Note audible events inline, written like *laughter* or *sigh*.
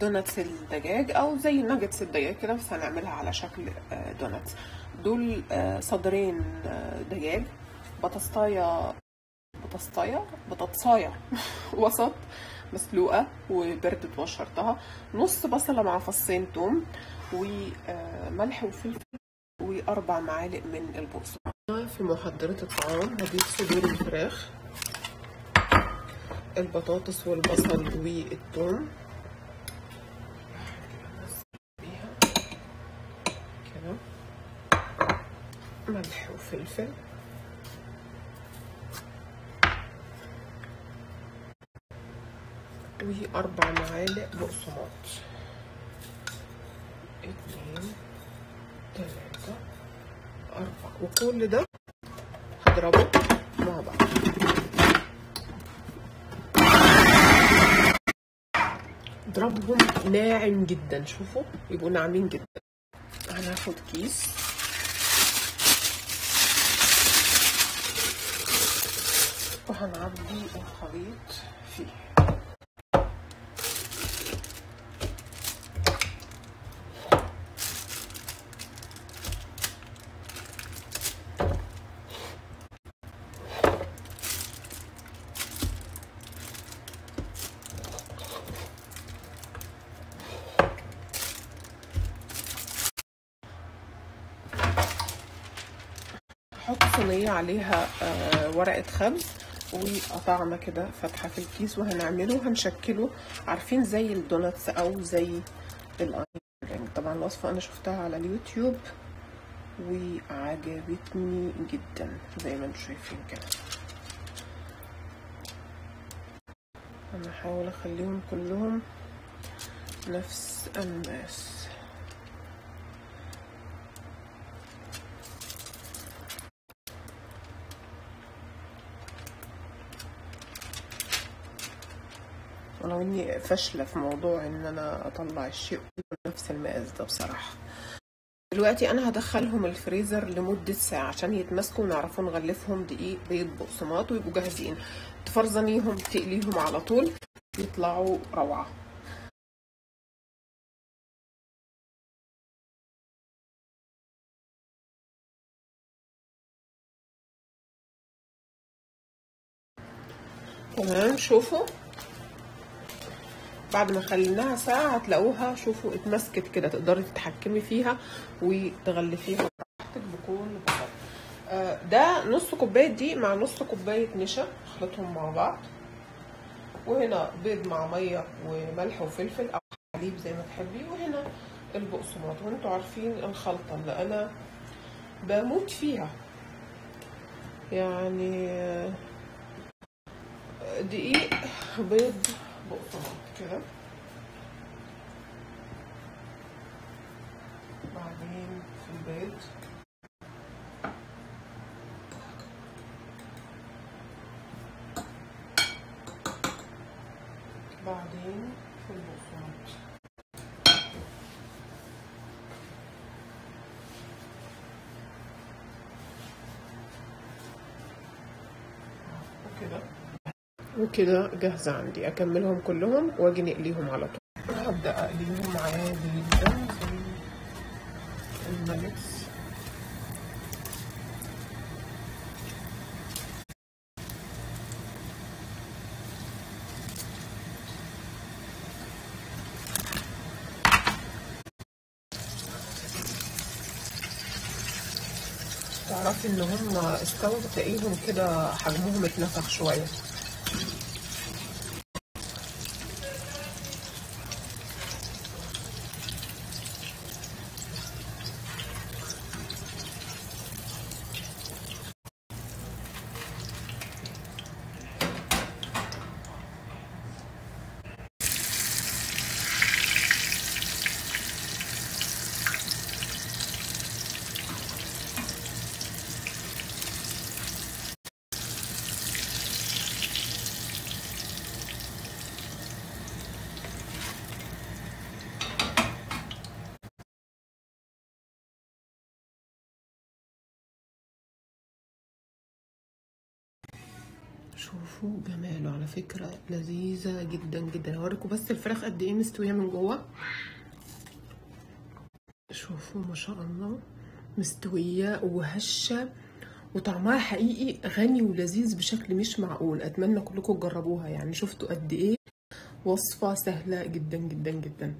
دوناتس الدجاج أو زي ناجتس الدجاج كده بس هنعملها على شكل آه، دوناتس دول آه، صدرين آه، دجاج بطاطايه بطاطايه بطاطساية *laughs* وسط مسلوقة وبردت وشرتها نص بصلة مع فصين توم وملح وفلفل وأربع معالق من البقسماط. في محضرة الطعام هضيف صدور الفراخ البطاطس والبصل والثوم كده ملح وفلفل وأربع معالق بقسماط. اتنين تلاتة أربعة. وكل ده هضربه مع بعض. اضربهم ناعم جدا. شوفوا يبقوا ناعمين جدا. هناخد كيس. وهنعبي الخليط فيه. هحط صينية عليها آه، ورقة خبز وقطعنا كده فتحة في الكيس وهنعمله هنشكله عارفين زي ال donuts أو زي ال ring طبعا الوصفة أنا شفتها على اليوتيوب وعجبتني جدا زي ما أنتم شايفين كده. أنا هحاول أخليهم كلهم نفس المقاس ولو اني فاشلة في موضوع إن أنا أطلع الشيء كله نفس المقاس ده بصراحة. دلوقتي أنا هدخلهم الفريزر لمدة ساعة عشان يتماسكوا ونعرفوا نغلفهم دقيق بيض بقسماط ويبقوا جاهزين. تفرزنيهم تقليهم على طول يطلعوا روعة. تمام شوفوا. بعد ما خليناها ساعة هتلاقوها شوفوا اتمسكت كده تقدري تتحكمي فيها وتغلفيها براحتك بكل بساطة. آه، ده نص كوباية دقيق مع نص كوباية نشا اخلطهم مع بعض. وهنا بيض مع مية وملح وفلفل أو حليب زي ما تحبي. وهنا البقسماط وانتوا عارفين الخلطة اللي أنا بموت فيها. يعني آه، دقيق بيض بقسماط كده. بعدين في البيض بعدين في البقسماط وكده جاهزة عندي أكملهم كلهم وأجي نقليهم على طول. هبدأ أقليهم عادي جدا زي الناجتس تعرفي ان هم استووا تلاقيهم كده حجمهم اتنفخ شوية. شوفوا جماله على فكرة لذيذة جدا جدا. هوريكم بس الفراخ قد إيه مستوية من جوه؟ شوفوا ما شاء الله مستوية وهشة وطعمها حقيقي غني ولذيذ بشكل مش معقول. أتمنى كلكم تجربوها يعني. شفتوا قد إيه وصفة سهلة جدا جدا جدا.